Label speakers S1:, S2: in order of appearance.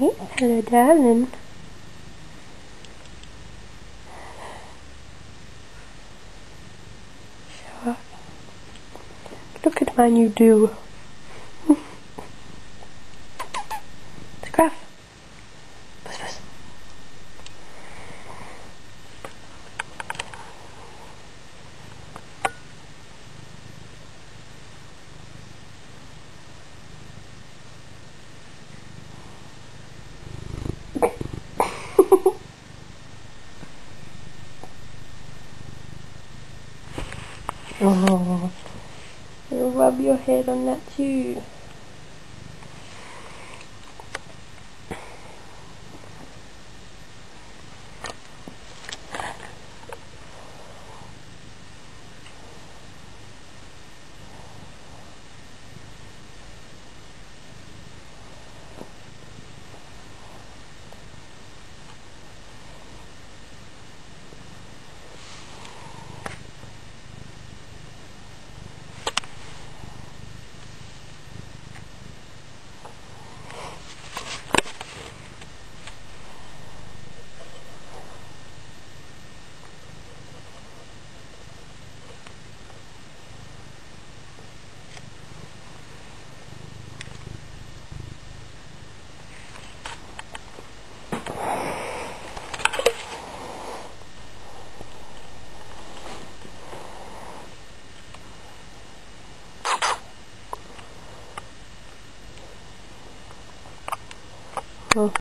S1: Hello, darling. Sure. Look at my new do. Oh, you'll rub your head on that too. Oh.